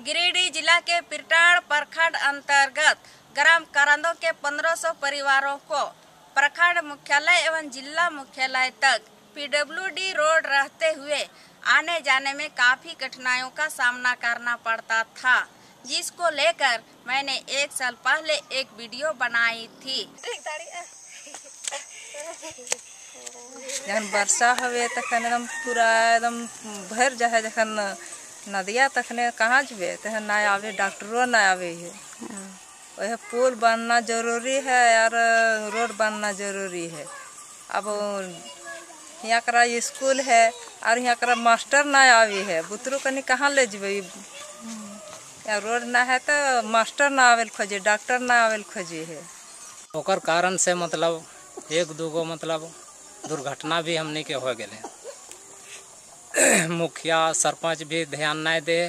गिरिडीह जिला के पिरटाड़ प्रखंड अंतर्गत ग्राम करंदो के 1500 परिवारों को प्रखंड मुख्यालय एवं जिला मुख्यालय तक पीडब्ल्यूडी रोड रहते हुए आने जाने में काफ़ी कठिनाइयों का सामना करना पड़ता था, जिसको लेकर मैंने एक साल पहले एक वीडियो बनाई थी। जखन वर्षा हवे तखन एकदम पूरा एकदम भर जाए जखन नदिया तखने कहाँ जबे? तखन ना आवे डॉक्टरो ना आवे है। वह पुल बनना ज़रूरी है और रोड बनना ज़रूरी है। अब यहाँ करा स्कूल है और यहाँ करा मास्टर ना आवे है। बुतरू कनी कहाँ ले जबे? या रोड ना है तो मास्टर ना आवेल खोजे डॉक्टर ना आवेल खोजे है। ओकर कारण से मतलब एक दूगो मतलब दुर्घटना भी हमने के हो गए मुखिया, सरपंच भी ध्यान नहीं दे।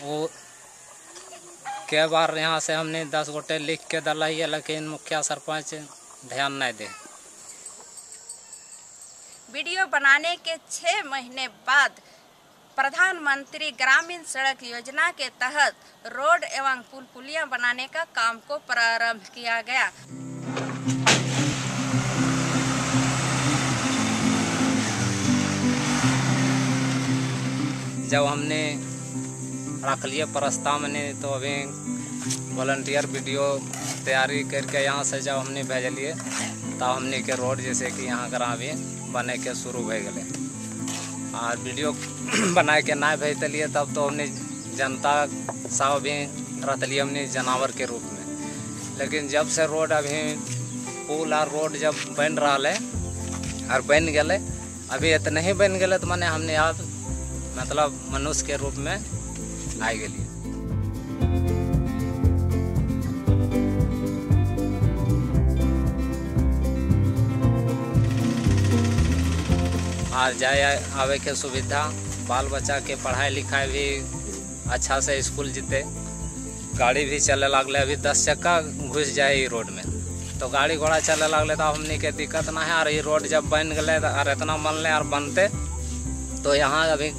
वो कई बार यहाँ से हमने दस गोटे लिख के दला है, लेकिन मुखिया, सरपंच ध्यान नहीं दे। वीडियो बनाने के छह महीने बाद प्रधानमंत्री ग्रामीण सड़क योजना के तहत रोड एवं पुल पुलिया बनाने का काम को प्रारंभ किया गया। जब हमने रख लिए प्रस्ताव में तो अभी वॉलंटियर वीडियो तैयारी करके यहाँ से जब हमने भेजलिए तब हमने के रोड जैसे कि यहाँ करा अभी बने के शुरू हो गए। और वीडियो बना के ना भेजलिए तब तो हमने जनता सब भी रहतलिए हमने जानवर के रूप में। लेकिन जब से रोड अभी पुल और रोड जब बन रहा है, और बन गए अभी इतना ही बन गए तो मैंने हमने आज मतलब मनुष्य के रूप में आ गए आज जाए, आवे के सुविधा, बाल बच्चा के पढ़ाई लिखाई भी अच्छा से स्कूल जीते। गाड़ी भी चले लगले, अभी दस चक्का घुस जाए रोड में। तो गाड़ी घोड़ा चले लगले तो हमने के दिक्कत ना है, और ये रोड जब बन गए और इतना बनले और बनते तो यहाँ अभी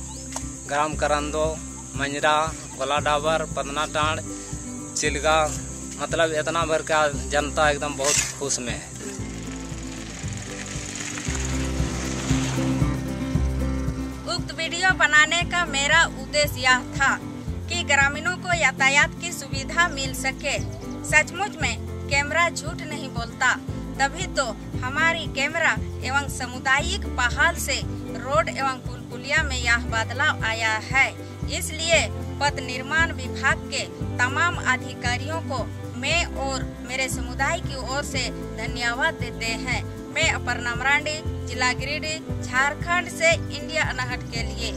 ग्राम करंदो, मंजरा, गोला डाबर पदना टाण चिलगा मतलब इतना भर का जनता एकदम बहुत खुश में है। उक्त वीडियो बनाने का मेरा उद्देश्य यह था कि ग्रामीणों को यातायात की सुविधा मिल सके। सचमुच में कैमरा झूठ नहीं बोलता, तभी तो हमारी कैमरा एवं सामुदायिक पहल से रोड एवं पुलिया में यह बदलाव आया है। इसलिए पथ निर्माण विभाग के तमाम अधिकारियों को मैं और मेरे समुदाय की ओर से धन्यवाद देते हैं। मैं अपर्णा मरांडी, जिला गिरिडीह झारखंड से इंडिया अनहट के लिए।